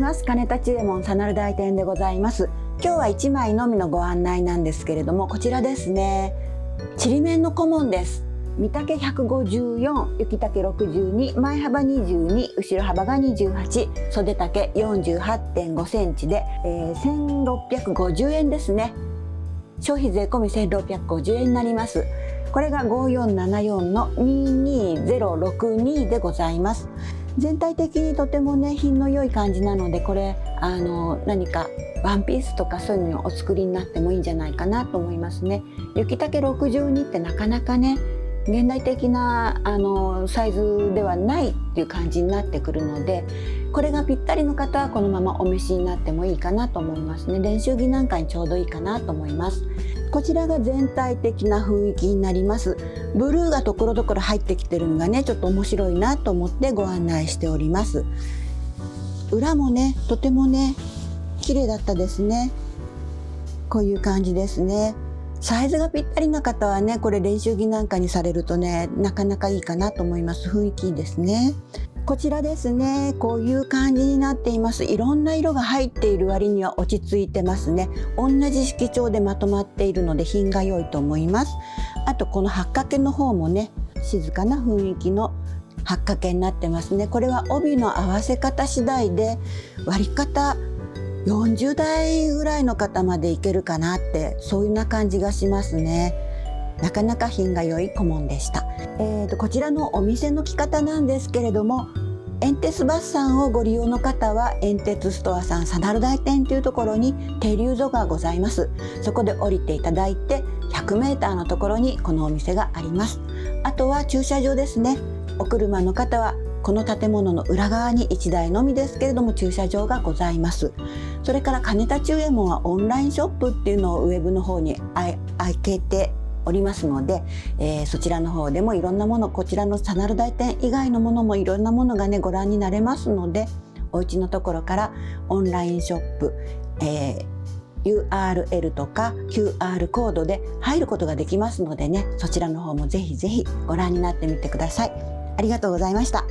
ます。金田千恵門サナル大店でございます。今日は1枚のみのご案内なんですけれどもこちらですね。ちりめんの顧問です。見丈154雪丈62前幅22後ろ幅が28袖丈48.5センチで、えー、1650円ですね。消費税込み1650円になります。これが5474の22062でございます。全体的にとてもね品の良い感じなのでこれあの何かワンピースとかそういうのをお作りになってもいいんじゃないかなと思いますね。雪丈62ってなかなかね現代的なあのサイズではないっていう感じになってくるのでこれがぴったりの方はこのままお召しになってもいいかなと思いますね。練習着なんかにちょうどいいかなと思います。こちらが全体的な雰囲気になります。ブルーがところどころ入ってきてるのがねちょっと面白いなと思ってご案内しております。裏もねとてもね綺麗だったですね。こういう感じですね。サイズがぴったりな方はねこれ練習着なんかにされるとねなかなかいいかなと思います。雰囲気いいですね。こちらですね。こういう感じになっています。いろんな色が入っている割には落ち着いてますね。同じ色調でまとまっているので品が良いと思います。あとこの八掛けの方もね静かな雰囲気の八掛けになってますね。これは帯の合わせ方次第で割り方40代ぐらいの方までいけるかなってそういうな感じがしますね。なかなか品が良い顧問でした、えーと、こちらのお店の着方なんですけれどもエンテスバスさんをご利用の方はエンテツストアさんサナル大店というところに停留所がございます。そこで降りていただいて 100m のところにこのお店があります。あとは駐車場ですね。お車の方はこの建物の裏側に1台のみですけれども駐車場がございます。それから金田中右衛門はオンラインショップっていうのをウェブの方に開けておりますので、えー、そちらの方でもいろんなものこちらのサナル大店以外のものもいろんなものがねご覧になれますのでお家のところからオンラインショップ、えー、URL とか QR コードで入ることができますのでねそちらの方もぜひぜひご覧になってみてください。ありがとうございました。